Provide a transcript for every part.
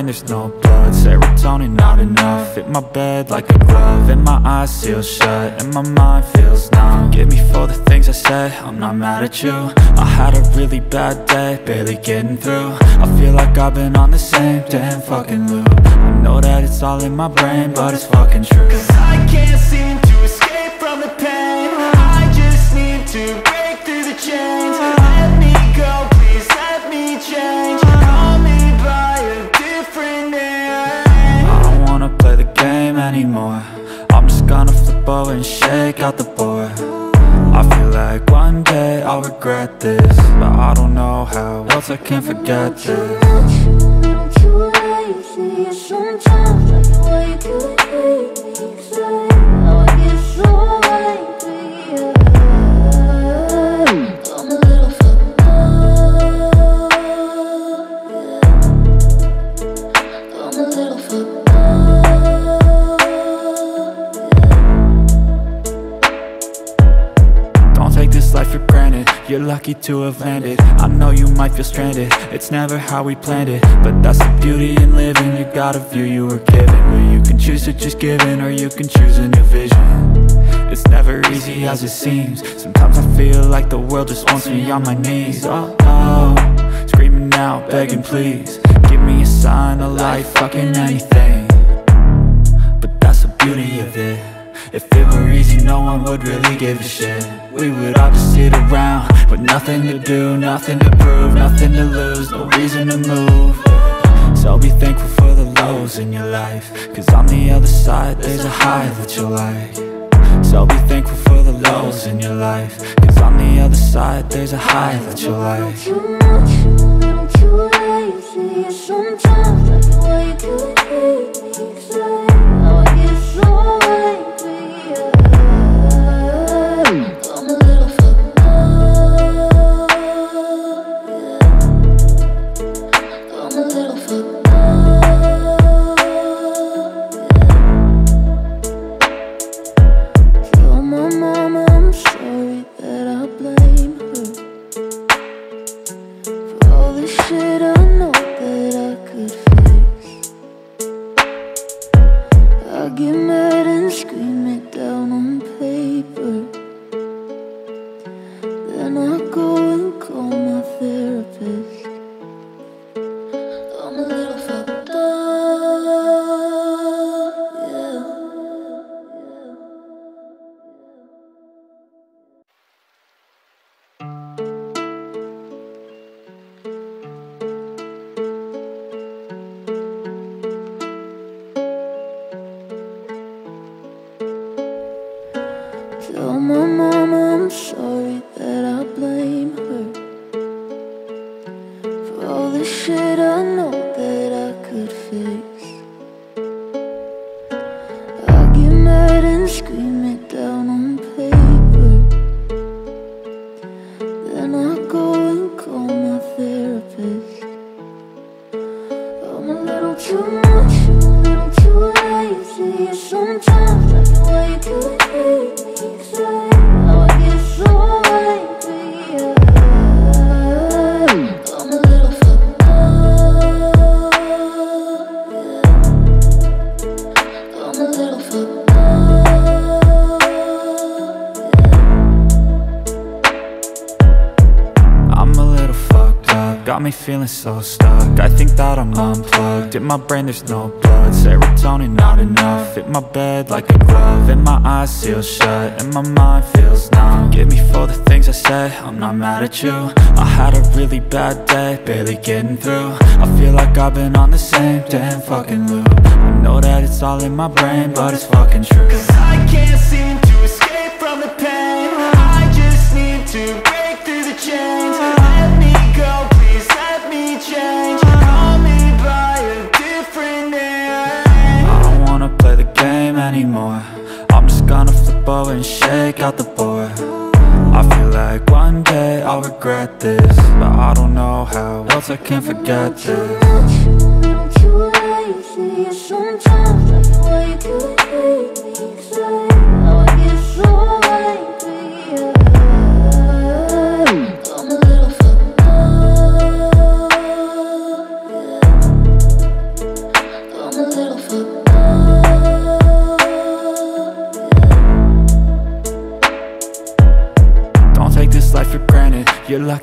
brain there's no blood. Serotonin not enough, fit my bed like a glove. And my eyes seal shut, and my mind feels numb. Give me for the things I said, I'm not mad at you. I had a really bad day, barely getting through. I feel like I've been on the same damn fucking loop. I know that it's all in my brain, but it's fucking true life for granted. You're lucky to have landed. you might feel stranded. It's never how we planned it. But that's the beauty in living. You got a view you were given. Where you can choose to just give in Or you can choose a new vision. It's never easy as it seems. Sometimes I feel like the world just wants me on my knees. Oh, oh. Screaming out, begging please. Give me a sign, of life, fucking anything. But that's the beauty of it If it were easy, no one would really give a shit. We would all just sit around With nothing to do, nothing to prove Nothing to lose, no reason to move. So be thankful for the lows in your life Cause on the other side, there's a high that you'll like. So be thankful for the lows in your life Cause on the other side, there's a high that you'll like anakku so stuck. I think that I'm unplugged, in my brain there's no blood. Serotonin not enough, fit my bed like a glove. And my eyes seal shut, and my mind feels numb. Give me for the things I said, I'm not mad at you. I had a really bad day, barely getting through. I feel like I've been on the same damn fucking loop out the boy. I feel like one day I'll regret this But I don't know how else I can forget this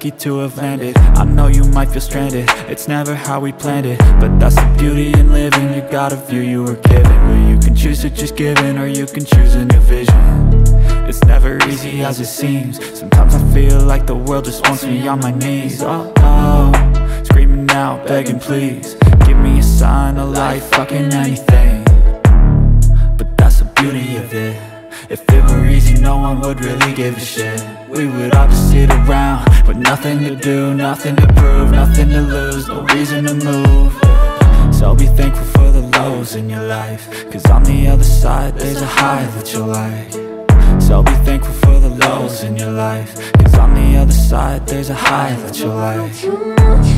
lucky to have landed. I know you might feel stranded. It's never how we planned it But that's the beauty in living. You got a view you were given Where you can choose to just give in Or you can choose a new vision. It's never easy as it seems. Sometimes I feel like the world just wants me on my knees. Oh, oh Screaming out, begging please. Give me a sign, a light, fucking anything. But that's the beauty of it If it were easy, no one would really give a shit We would all just sit around With nothing to do, nothing to prove Nothing to lose, no reason to move. So be thankful for the lows in your life Cause on the other side, there's a high that you'll like. So be thankful for the lows in your life Cause on the other side, there's a high that you'll like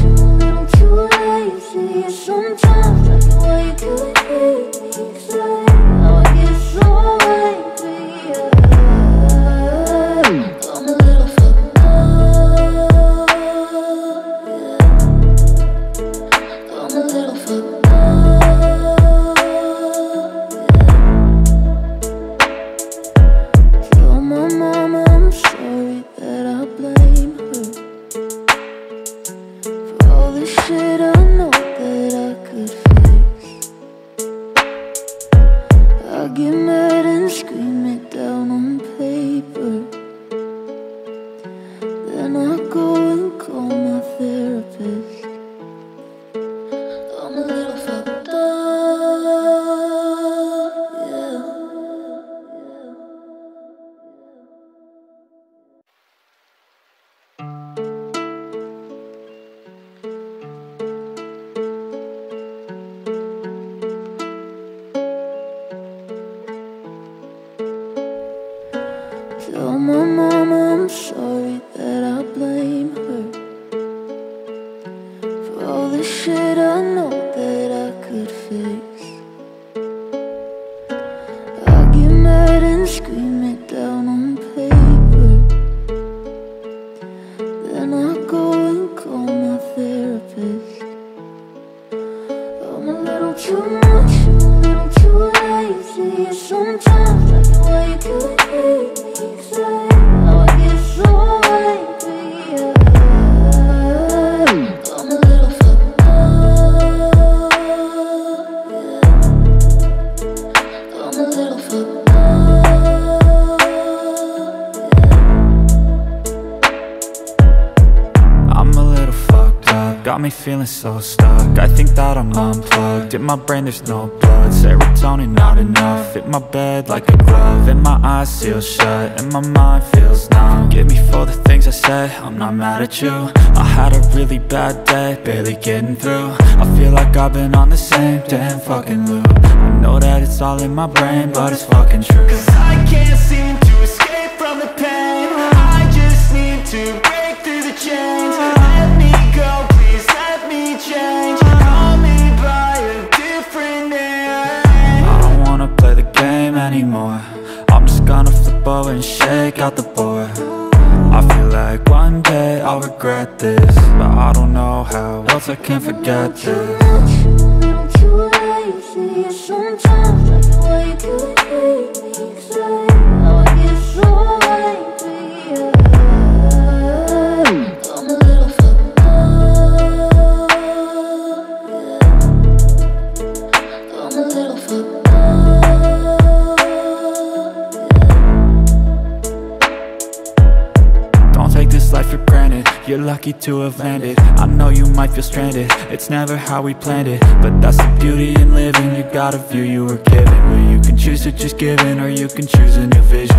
so stuck. I think that I'm unplugged, in my brain there's no blood. Serotonin not enough, fit my bed like a glove. And my eyes seal shut, and my mind feels numb. Forgive me for the things I said, I'm not mad at you. I had a really bad day, barely getting through. I feel like I've been on the same damn fucking loop. I know that it's all in my brain, but it's fucking true. Cause I can't seem to escape from the pain. I just need to anymore. I'm just gonna flip over and shake out the board I feel like one day I'll regret this But I don't know how else I can forget this lucky to have landed. I know you might feel stranded, it's never how we planned it But that's the beauty in living, you got a view you were given Where you can choose to just give in, or you can choose a new vision.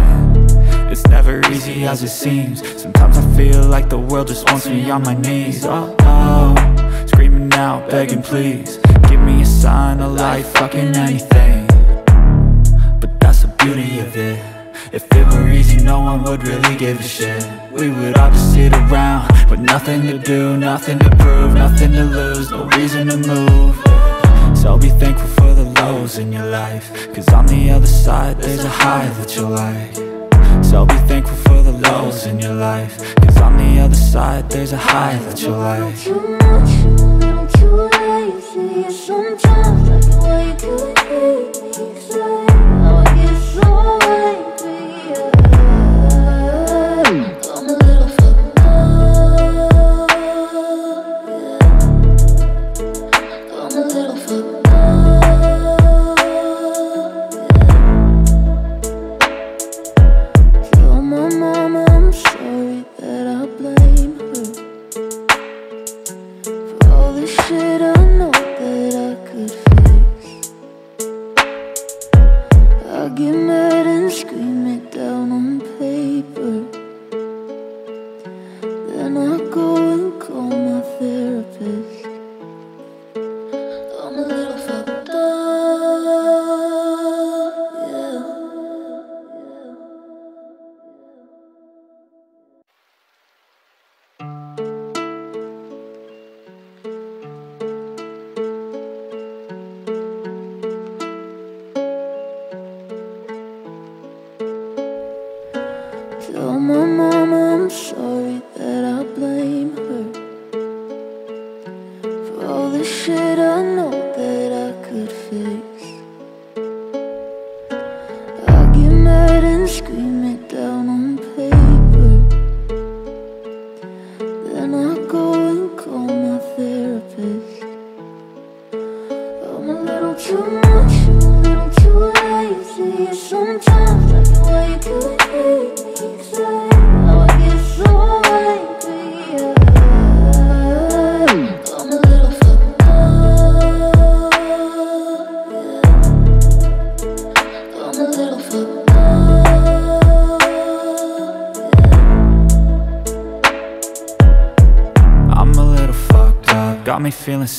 It's never easy as it seems. Sometimes I feel like the world just wants me on my knees. Oh, oh, screaming out, begging please Give me a sign, a light, fucking anything. But that's the beauty of it. If it were easy, no one would really give a shit. We would all just sit around With nothing to do, nothing to prove Nothing to lose, no reason to move. So be thankful for the lows in your life Cause on the other side, there's a high that you'll like. So be thankful for the lows in your life Cause on the other side, there's a high that you'll like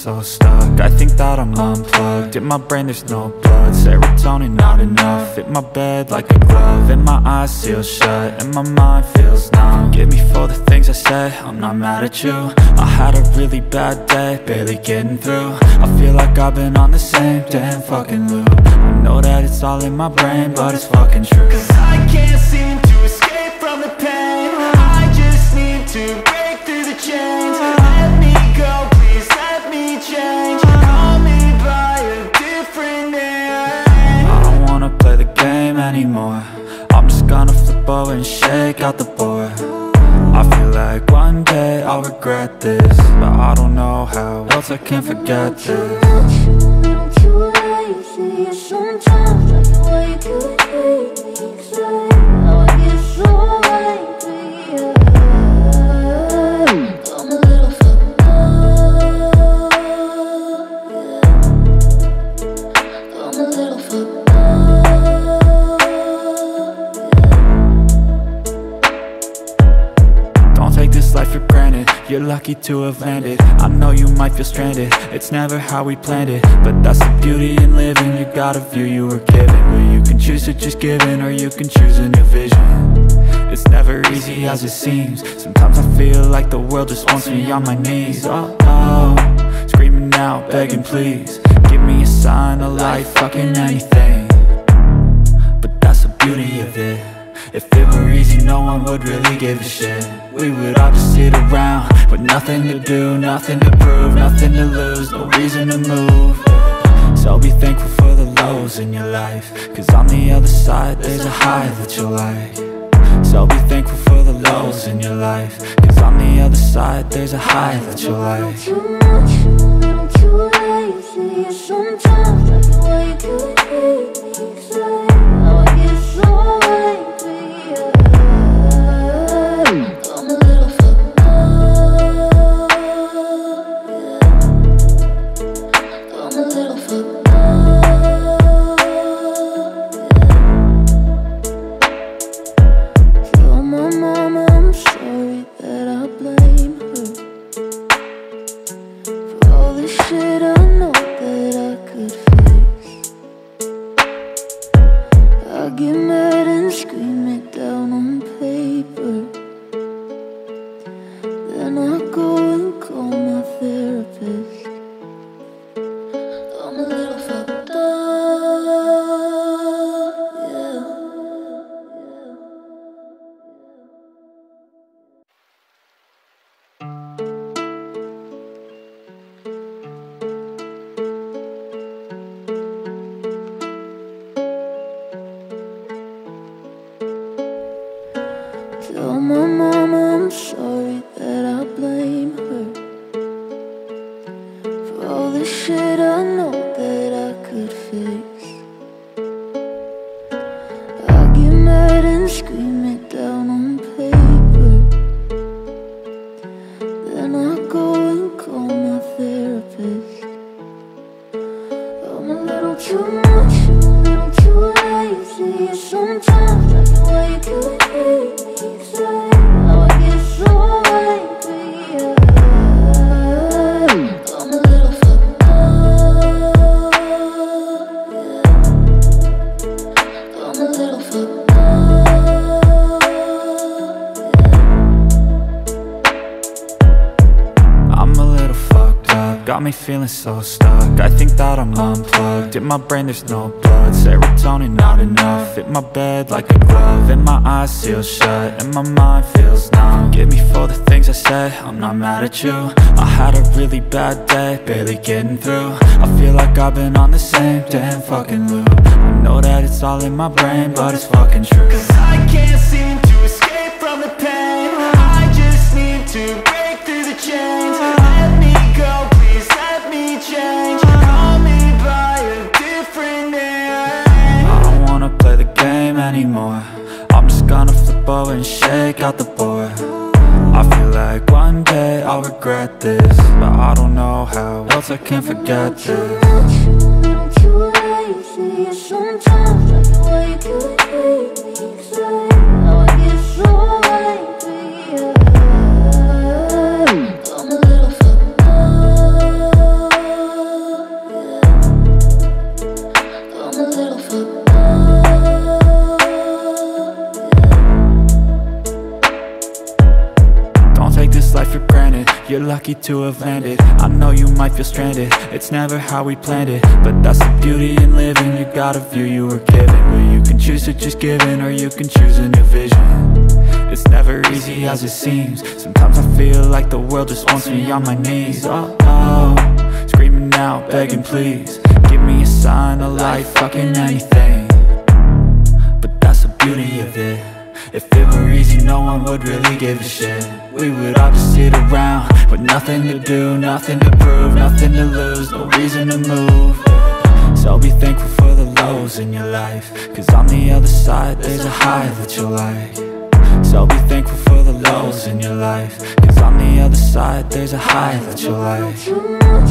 so stuck. I think that I'm unplugged, in my brain there's no blood. Serotonin not enough, fit my bed like a glove. And my eyes seal shut, and my mind feels numb. Give me for the things I said, I'm not mad at you. I had a really bad day, barely getting through. I feel like I've been on the same damn fucking loop. I know that it's all in my brain, but it's fucking true. Cause I can't seem to escape from the pain. I just need to and shake out the board I feel like one day I'll regret this But I don't know how else I can forget this lucky to have landed. I know you might feel stranded. It's never how we planned it But that's the beauty in living. You got a view you were given you can choose to just give in Or you can choose a new vision. It's never easy as it seems. Sometimes I feel like the world just wants me on my knees. Oh, oh Screaming out, begging please Give me a sign, a light, fucking anything. But that's the beauty of it. If it were easy, no one would really give a shit. We would all just sit around With nothing to do, nothing to prove Nothing to lose, no reason to move. So be thankful for the lows in your life Cause on the other side, there's a high that you'll like. So be thankful for the lows in your life Cause on the other side, there's a high that you'll like feeling so stuck. I think that I'm unplugged, in my brain there's no blood. Serotonin not enough, fit my bed like a glove. And my eyes seal shut, and my mind feels numb. Give me for the things I said, I'm not mad at you. I had a really bad day, barely getting through. I feel like I've been on the same damn fucking loop. I know that it's all in my brain, but it's fucking true. Cause I can't seem to escape from the pain. I just need to anymore. I'm just gonna flip over and shake out the board. I feel like one day I'll regret this But I don't know how else I can forget this lucky to have landed. I know you might feel stranded. It's never how we planned it But that's the beauty in living. You got a view you were given Where you can choose to just give in Or you can choose a new vision. It's never easy as it seems. Sometimes I feel like the world just wants me on my knees. Oh, oh Screaming out, begging please Give me a sign, a light, fucking anything. But that's the beauty of it. If it were easy, no one would really give a shit. We would all just sit around With nothing to do, nothing to prove Nothing to lose, no reason to move. So be thankful for the lows in your life Cause on the other side, there's a high that you'll like. So be thankful for the lows in your life Cause on the other side, there's a high that you'll like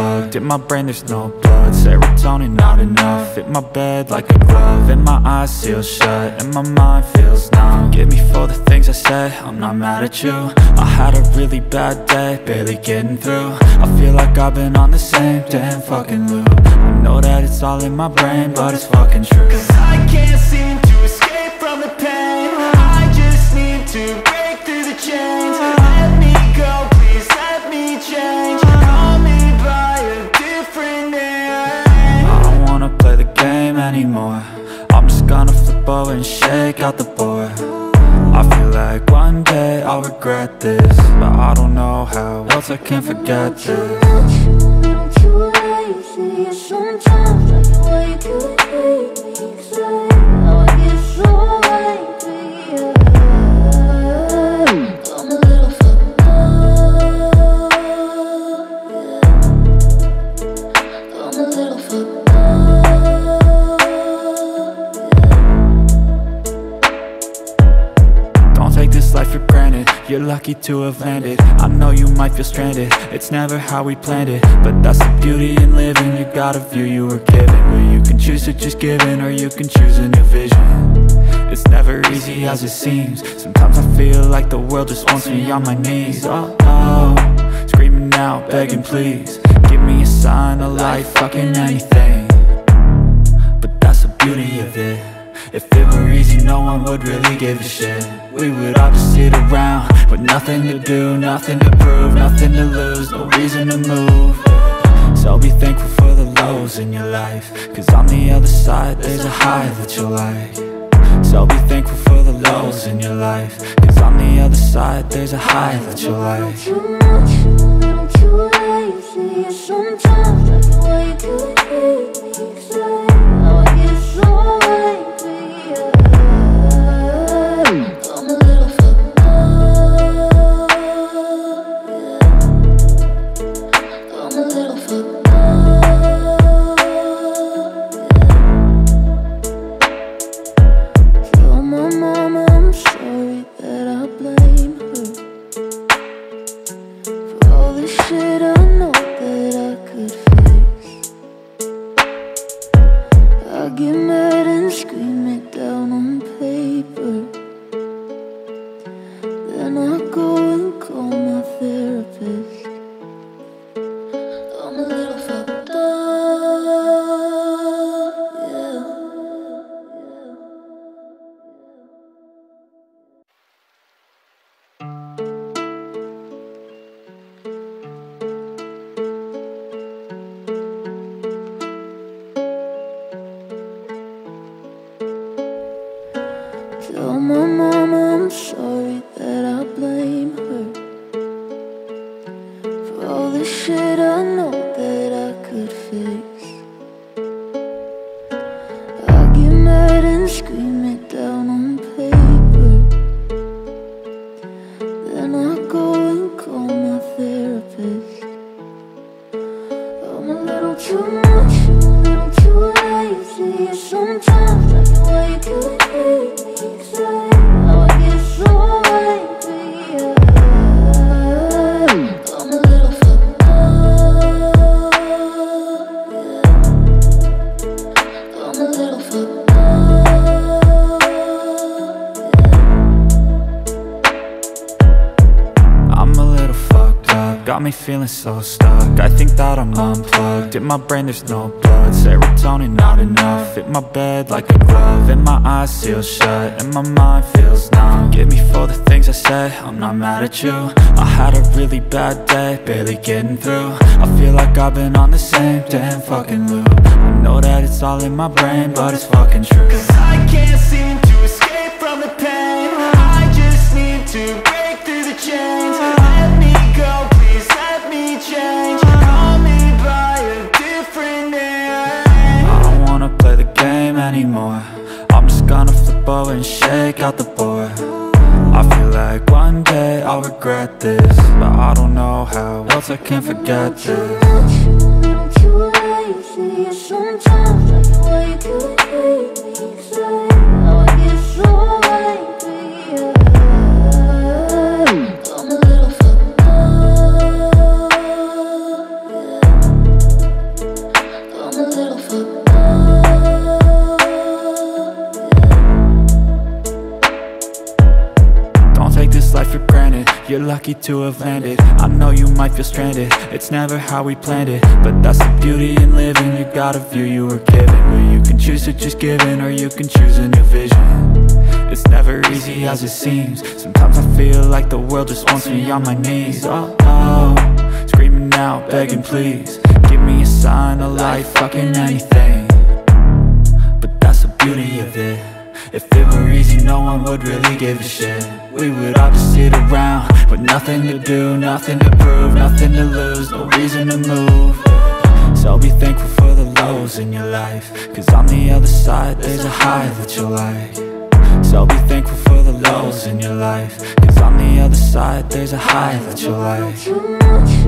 in my brain there's no blood. Serotonin not enough, fit my bed like a glove. And my eyes seal shut, and my mind feels numb. Give me for the things I said, I'm not mad at you. I had a really bad day, barely getting through. I feel like I've been on the same damn fucking loop. I know that it's all in my brain, but it's fucking true. Cause I can't seem anymore. I'm just gonna flip over and shake out the board I feel like one day I'll regret this But I don't know how else I can forget this To have landed. I know you might feel stranded. It's never how we planned it. But that's the beauty in living. You got a view you were given. You can choose to just give in Or you can choose a new vision. It's never easy as it seems. Sometimes I feel like the world just wants me on my knees. Oh, oh. Screaming out, begging please. Give me a sign, a light, fucking anything. But that's the beauty of it If it were easy, no one would really give a shit. We would all just sit around With nothing to do, nothing to prove Nothing to lose, no reason to move. So be thankful for the lows in your life Cause on the other side, there's a high that you'll like. So be thankful for the lows in your life Cause on the other side, there's a high that you'll like. Sometimes so stuck. I think that I'm unplugged, in my brain there's no blood. Serotonin not enough, fit my bed like a glove. And my eyes seal shut, and my mind feels numb. Give me for the things I said, I'm not mad at you. I had a really bad day, barely getting through. I feel like I've been on the same damn fucking loop. I know that it's all in my brain, but it's fucking true. Cause I can't seem else I can't forget Too you're lucky to have landed. I know you might feel stranded, it's never how we planned it But that's the beauty in living, you got a view you were given you can choose to just give in, or you can choose a new vision. It's never easy as it seems. Sometimes I feel like the world just wants me on my knees. Oh, oh, screaming out, begging please Give me a sign, a light, fucking anything. But that's the beauty of it If it were easy, no one would really give a shit. We would all just sit around With nothing to do, nothing to prove Nothing to lose, no reason to move. So be thankful for the lows in your life Cause on the other side, there's a high that you'll like. So be thankful for the lows in your life Cause on the other side, there's a high that you'll like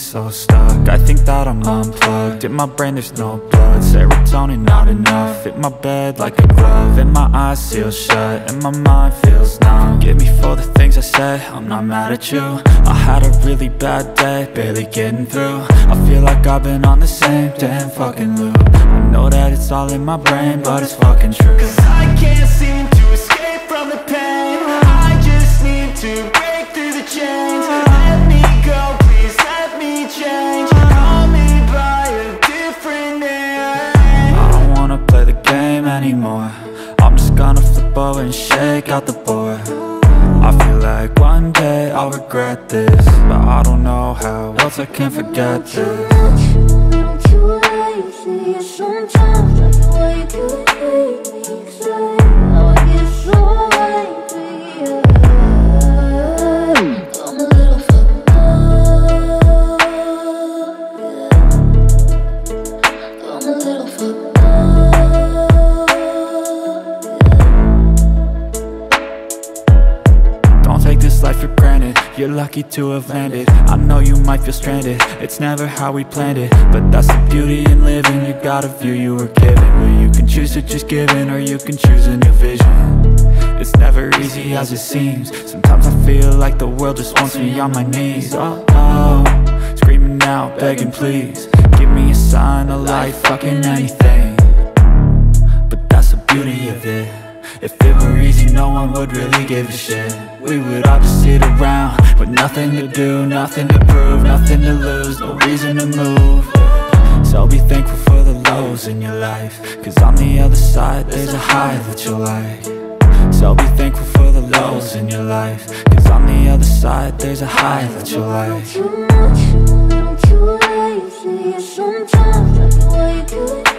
so stuck. I think that I'm unplugged, in my brain there's no blood. Serotonin not enough, fit my bed like a glove. And my eyes seal shut, and my mind feels numb. Give me for the things I said, I'm not mad at you. I had a really bad day, barely getting through. I feel like I've been on the same damn fucking loop. I know that it's all in my brain, but it's fucking true. Cause I can't seem can lucky to have landed. I know you might feel stranded. It's never how we planned it But that's the beauty in living. You got a view you were given Where you can choose to just give in Or you can choose a new vision. It's never easy as it seems. Sometimes I feel like the world just wants me on my knees. Oh, oh Screaming out, begging please Give me a sign, a light, fucking anything. But that's the beauty of it If it were easy, no one would really give a shit. We would all just sit around With nothing to do, nothing to prove Nothing to lose, no reason to move. So be thankful for the lows in your life Cause on the other side, there's a high that you'll like. So be thankful for the lows in your life Cause on the other side, there's a high that you'll like. Sometimes you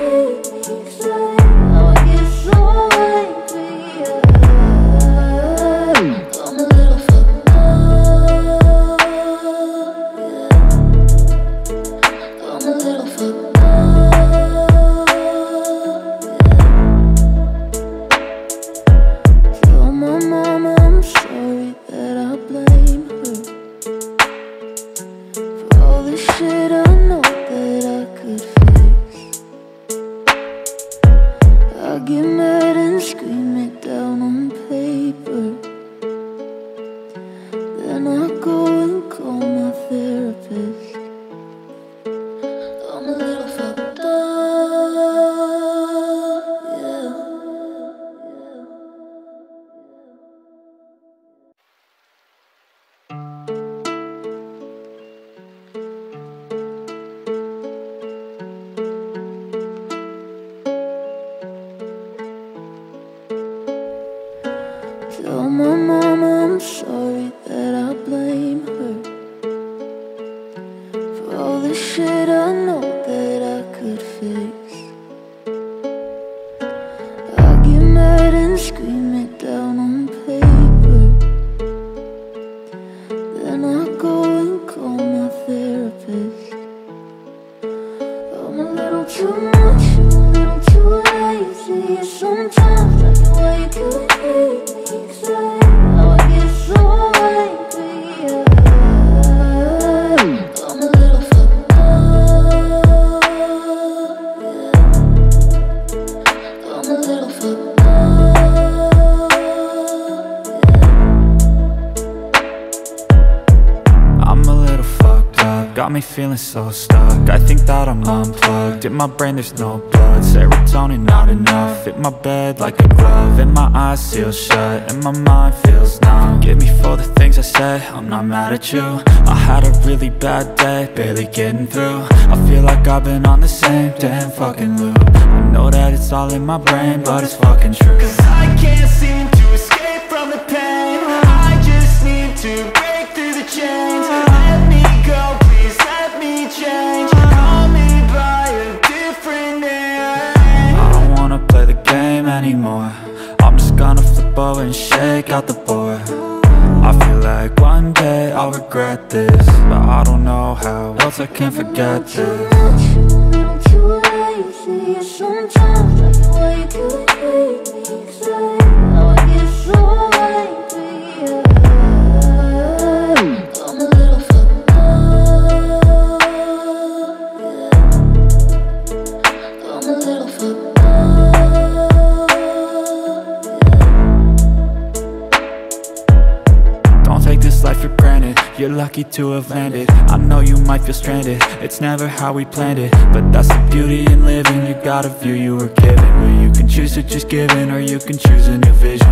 so stuck. I think that I'm unplugged, in my brain there's no blood. Serotonin not enough, fit my bed like a glove. And my eyes seal shut, and my mind feels numb. Give me for the things I said, I'm not mad at you. I had a really bad day, barely getting through. I feel like I've been on the same damn fucking loop. I know that it's all in my brain, but it's fucking true. Cause I can't seem Like one day I'll regret this But I don't know how else I can forget this. Much, a little too lazy Sometimes I get why you could hate me lucky to have landed. I know you might feel stranded. It's never how we planned it But that's the beauty in living. You got a view you were given Where you can choose to just give in Or you can choose a new vision.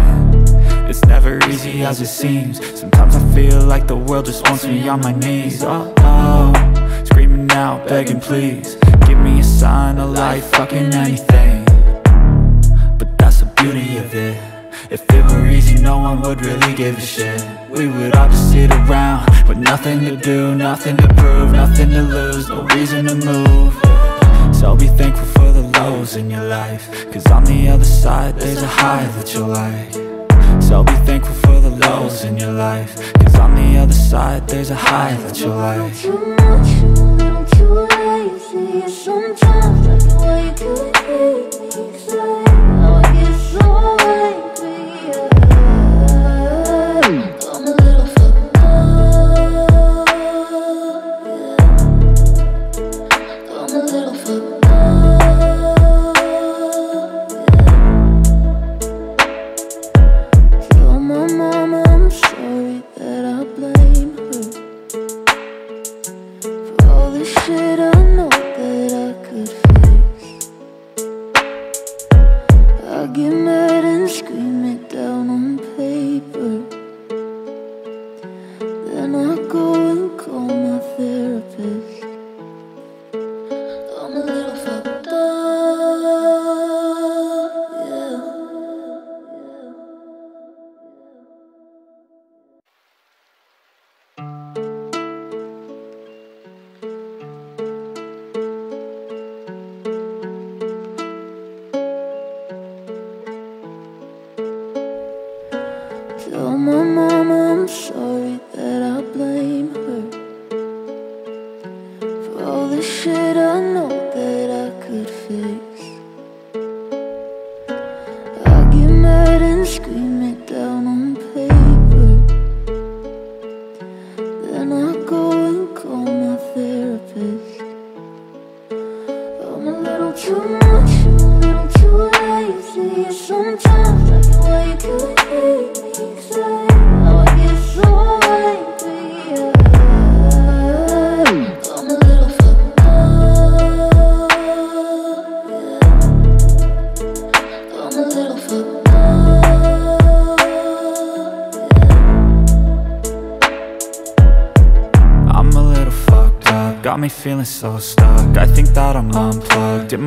It's never easy as it seems. Sometimes I feel like the world just wants me on my knees. Oh, oh Screaming out, begging please Give me a sign, a light, fucking anything. But that's the beauty of it. If it were easy, no one would really give a shit. We would all just sit around With nothing to do, nothing to prove Nothing to lose, no reason to move. So be thankful for the lows in your life Cause on the other side, there's a high that you'll like. So be thankful for the lows in your life Cause on the other side, there's a high that you'll like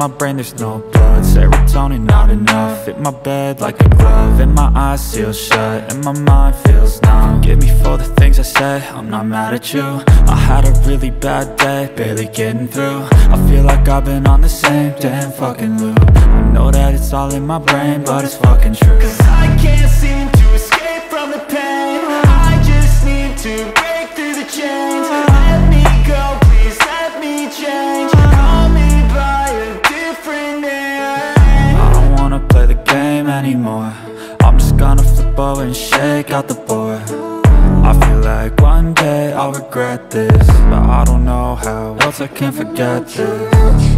my brain there's no blood. Serotonin not enough. Fit my bed like a glove. And my eyes seal shut. And my mind feels numb. Get me for the things I say I'm not mad at you. I had a really bad day Barely getting through. I feel like I've been on the same damn fucking loop. I know that it's all in my brain But it's fucking true. Cause I can't seem to escape from the pain. I just need to out the board I feel like one day I'll regret this But I don't know how else I can forget this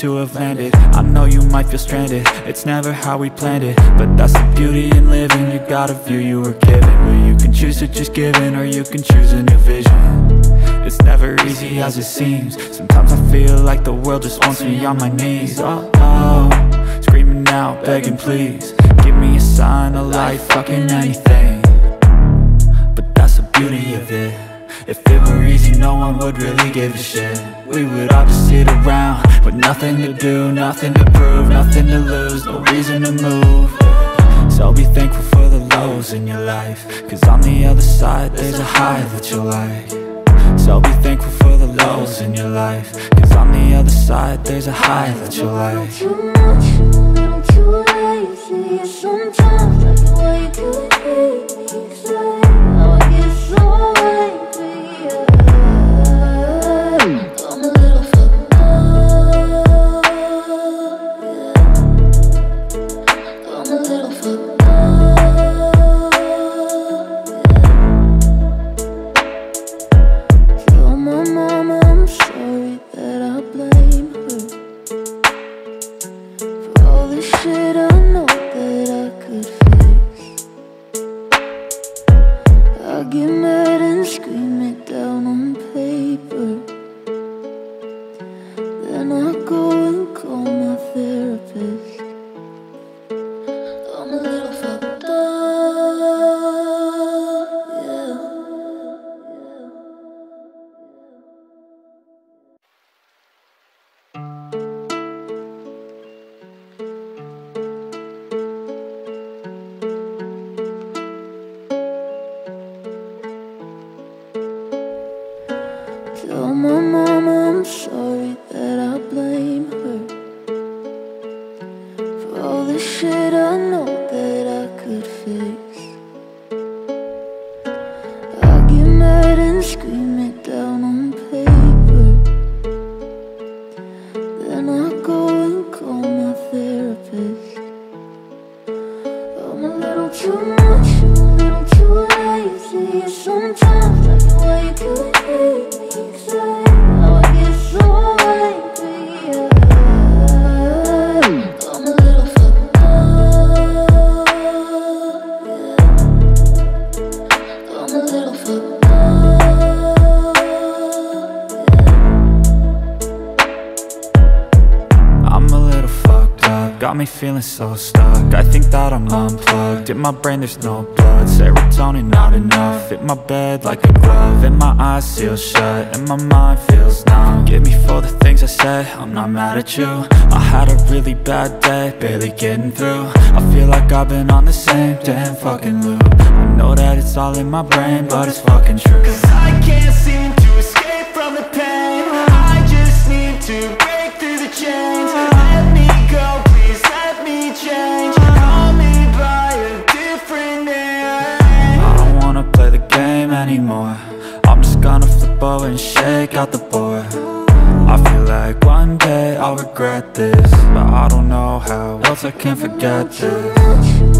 To have landed. I know you might feel stranded. It's never how we planned it. But that's the beauty in living. You got a view you were given. Where you can choose to just give in Or you can choose a new vision. It's never easy as it seems. Sometimes I feel like the world just wants me on my knees. Oh, oh. Screaming out, begging please. Give me a sign, a light, fucking anything. But that's the beauty of it. If it were easy, no one would really give a shit We would all just sit around With nothing to do, nothing to prove Nothing to lose, no reason to move. So be thankful for the lows in your life Cause on the other side, there's a high that you'll like. So be thankful for the lows in your life Cause on the other side, there's a high that you'll like there's no blood Serotonin not enough, fit my bed like a glove. And my eyes seal shut, and my mind feels numb. Get me for the things I say, I'm not mad at you. I had a really bad day, barely getting through. I feel like I've been on the same damn fucking loop. I know that it's all in my brain, but it's fucking true. Cause I can't seem anymore. I'm just gonna flip over and shake out the board. I feel like one day I'll regret this But I don't know how else I can forget this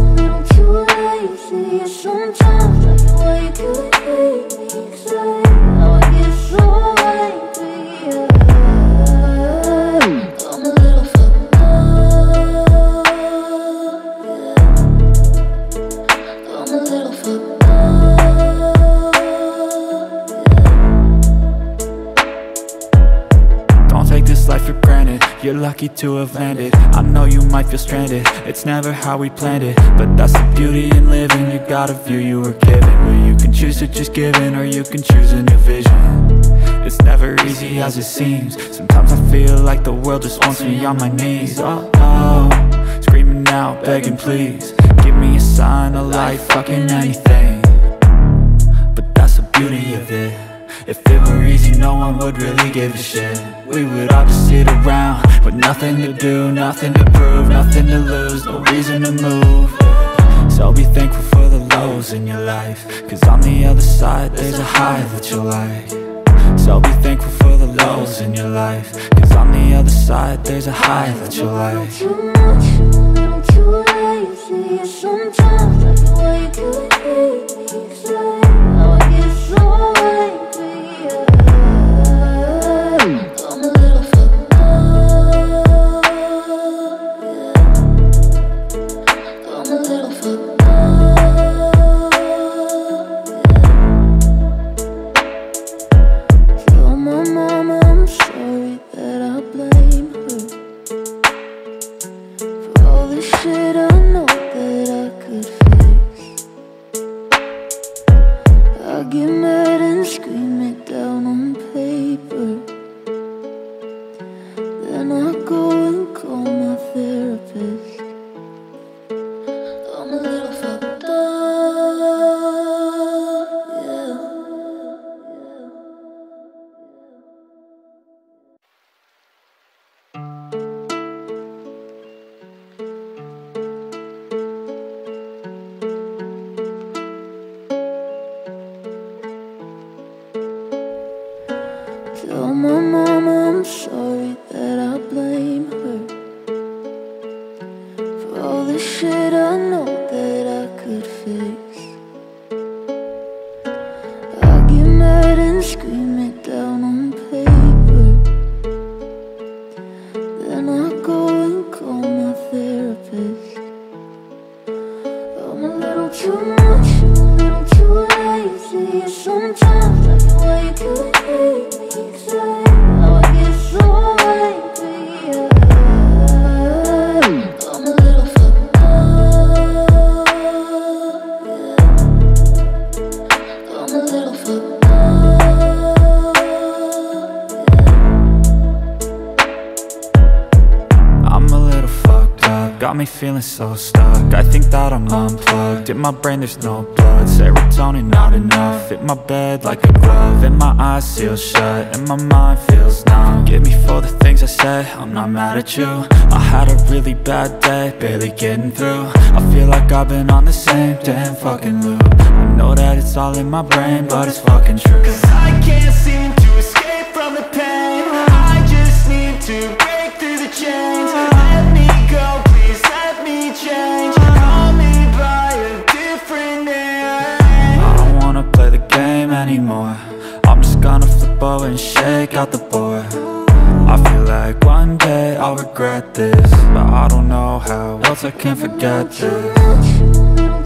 lucky to have landed. I know you might feel stranded, it's never how we planned it But that's the beauty in living, you got a view you were given you can choose to just give in, or you can choose a new vision. It's never easy as it seems. Sometimes I feel like the world just wants me on my knees. Oh, oh, screaming out, begging please. Give me a sign, a light, fucking anything. But that's the beauty of it If it were easy, no one would really give a shit. We would all just sit around With nothing to do, nothing to prove Nothing to lose, no reason to move. So be thankful for the lows in your life Cause on the other side, there's a high that you'll like. So be thankful for the lows in your life Cause on the other side, there's a high that you'll like. Sometimes like the way you got me feeling so stuck. I think that I'm unplugged, in my brain there's no blood. Serotonin not enough, fit my bed like a glove. And my eyes seal shut, and my mind feels numb. Get me for the things I said, I'm not mad at you. I had a really bad day, barely getting through. I feel like I've been on the same damn fucking loop. I know that it's all in my brain, but it's fucking true. Cause I can't seem to escape from the pain. I just need to out the board I feel like one day I'll regret this But I don't know how else I can forget this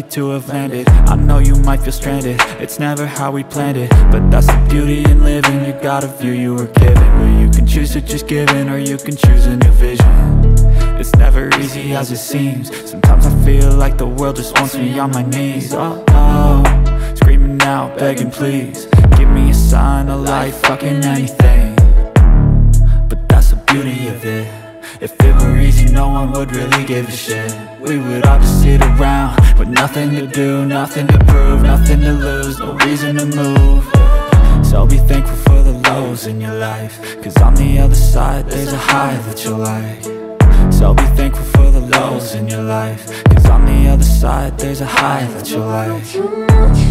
lucky to have landed. I know you might feel stranded. It's never how we planned it But that's the beauty in living. You got a view you were given you can choose to just give in Or you can choose a new vision. It's never easy as it seems. Sometimes I feel like the world just wants me on my knees. Oh, oh Screaming out, begging please. Give me a sign, a light, fucking anything. But that's the beauty of it If it were easy, no one would really give a shit. We would all just sit around With nothing to do, nothing to prove Nothing to lose, no reason to move. So be thankful for the lows in your life Cause on the other side, there's a high that you'll like. So be thankful for the lows in your life Cause on the other side, there's a high that you'll like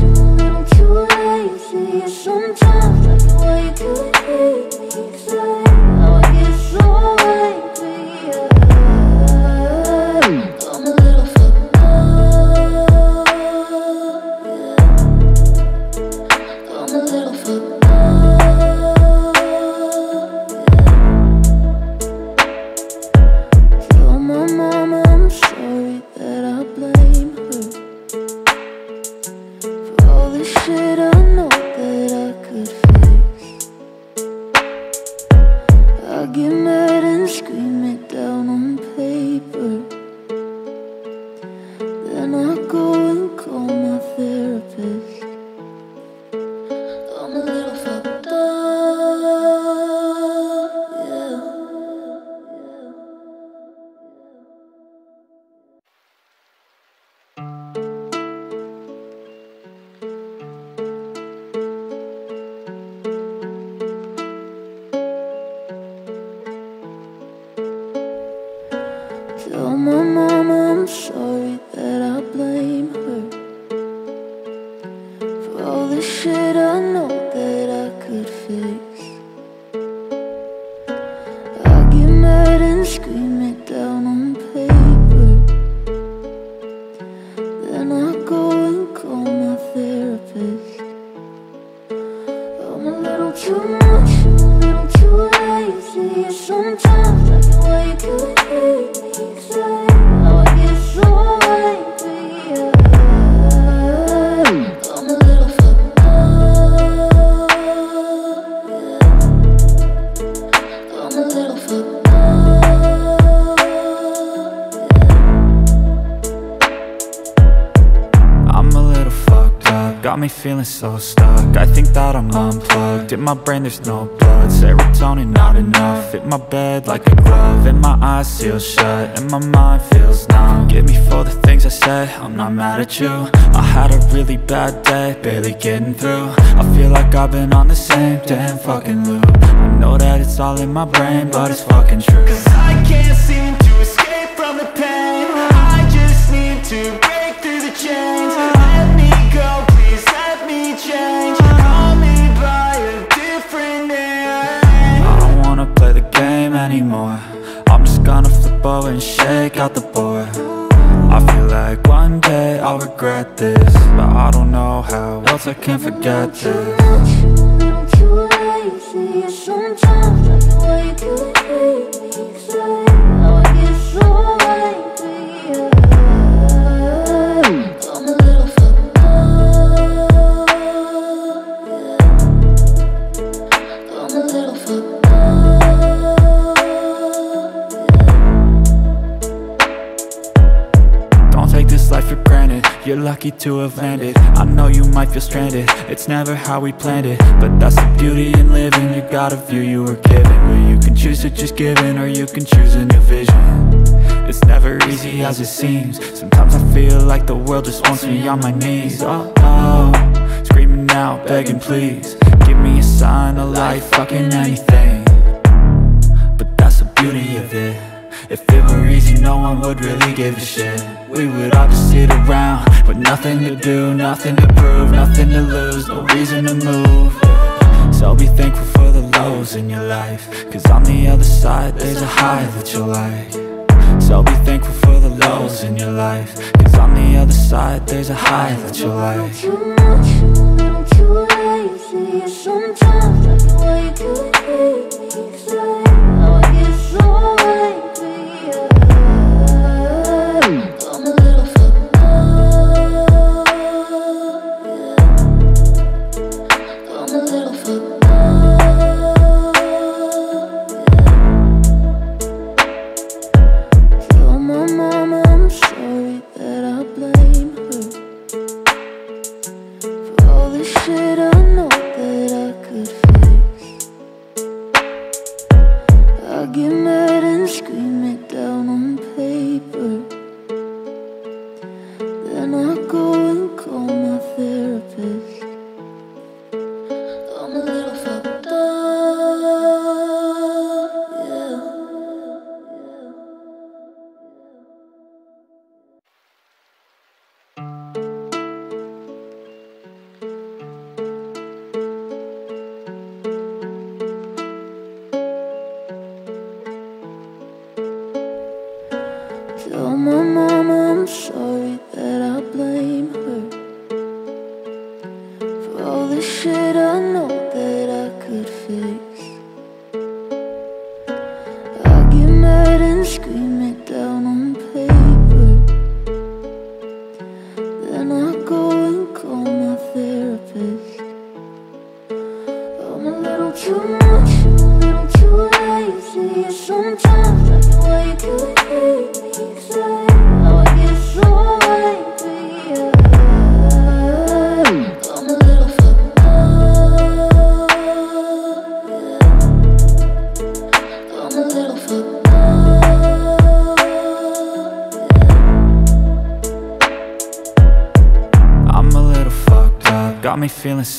feeling so stuck. I think that I'm unplugged, in my brain there's no blood. Serotonin not enough, fit my bed like a glove. And my eyes seal shut, and my mind feels numb. Forgive me for the things I said, I'm not mad at you. I had a really bad day, barely getting through. I feel like I've been on the same damn fucking loop. I know that it's all in my brain, but it's fucking true. Cause I can't seem to escape from the pain. I just need to over and shake out the board I feel like one day I'll regret this But I don't know how else I can forget this lucky to have landed. I know you might feel stranded. It's never how we planned it. But that's the beauty in living. You got a view you were given. You can choose to just give in Or you can choose a new vision. It's never easy as it seems. Sometimes I feel like the world just wants me on my knees. Oh, oh. Screaming out, begging please. Give me a sign, a light, fucking anything. But that's the beauty of it If it were easy, no one would really give a shit. We would all just sit around With nothing to do, nothing to prove Nothing to lose, no reason to move. So be thankful for the lows in your life Cause on the other side, there's a high that you'll like. So be thankful for the lows in your life Cause on the other side, there's a high that you'll like. Sometimes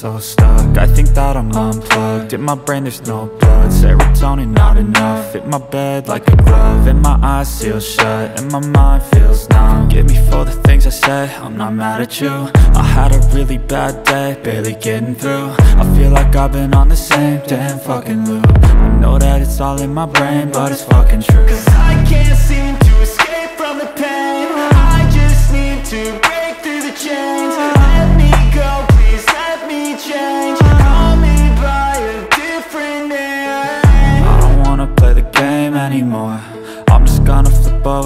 so stuck. I think that I'm unplugged. In my brain there's no blood. Serotonin not enough. Fit my bed like a glove. And my eyes seal shut. And my mind feels numb. Forgive me for the things I said. I'm not mad at you. I had a really bad day Barely getting through. I feel like I've been on the same damn fucking loop. I know that it's all in my brain But it's fucking true. Cause I can't seem to escape from the pain. I just need to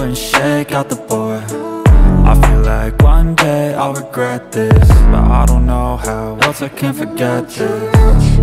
and shake out the board I feel like one day I'll regret this But I don't know how else I can forget this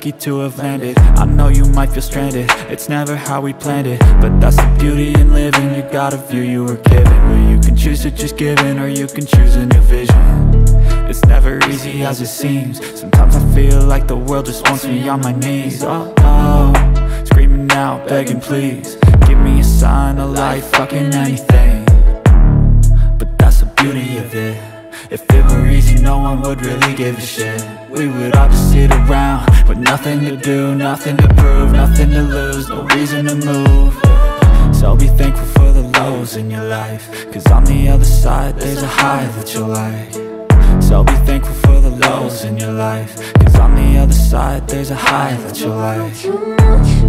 lucky to have landed. I know you might feel stranded. It's never how we planned it But that's the beauty in living. You got a view you were given you can choose to just give in Or you can choose a new vision. It's never easy as it seems. Sometimes I feel like the world just wants me on my knees. Oh, oh Screaming out, begging please. Give me a sign, a light, fucking anything. But that's the beauty of it. If it were easy, no one would really give a shit We would all just sit around With nothing to do, nothing to prove Nothing to lose, no reason to move. So be thankful for the lows in your life Cause on the other side, there's a high that you'll like. So be thankful for the lows in your life Cause on the other side, there's a high that you'll like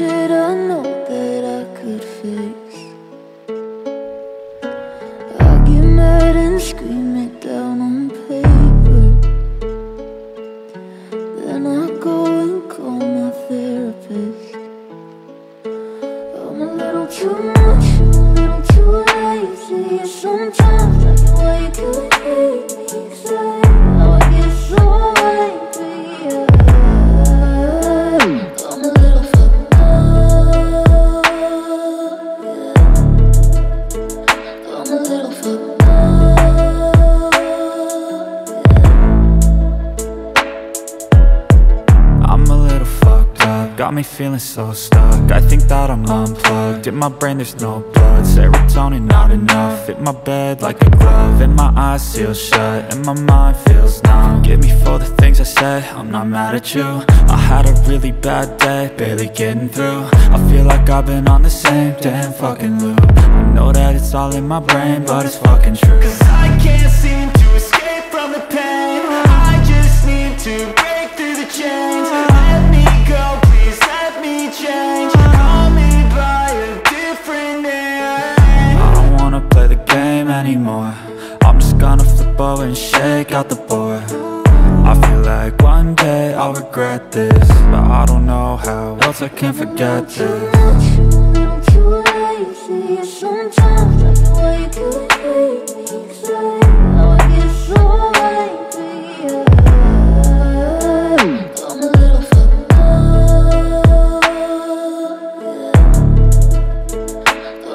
all my brain there's no blood Serotonin not enough, fit my bed like a glove. And my eyes seal shut, and my mind feels numb. Forgive me for the things I said, I'm not mad at you. I had a really bad day, barely getting through. I feel like I've been on the same damn fucking loop. I know that it's all in my brain, but it's fucking true. Cause I can't seem anymore. I'm just gonna flip over and shake out the board. I feel like one day I'll regret this But I don't know how else I can forget this. I'm too late, see sometimes when you wake up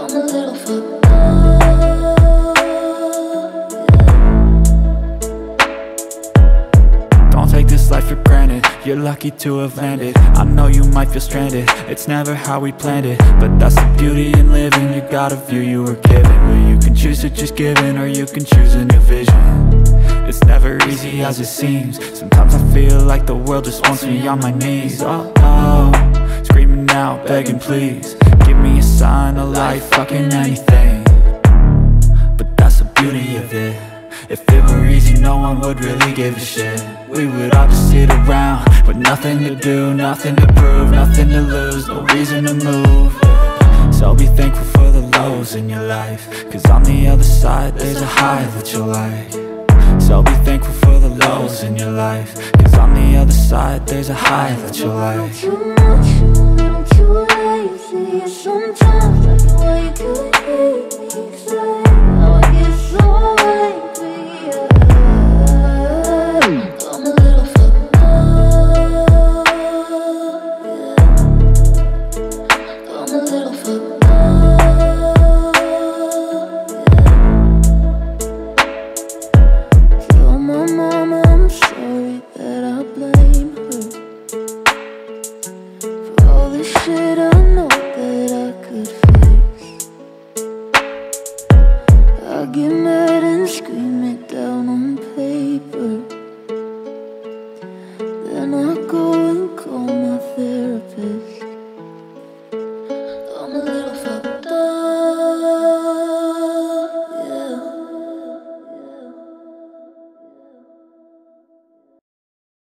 I'm a little fucked up. You're lucky to have landed. I know you might feel stranded, it's never how we planned it. But that's the beauty in living, you got a view you were given. Where you can choose to just give in, or you can choose a new vision. It's never easy as it seems. Sometimes I feel like the world just wants me on my knees. Oh, oh, screaming out, begging please. Give me a sign, a light, fucking anything. But that's the beauty of it. If it were easy, no one would really give a shit We would all just sit around. With nothing to do, nothing to prove Nothing to lose, no reason to move. So be thankful for the lows in your life. Cause on the other side, there's a high that you'll like. So be thankful for the lows in your life. Cause on the other side, there's a high that you'll like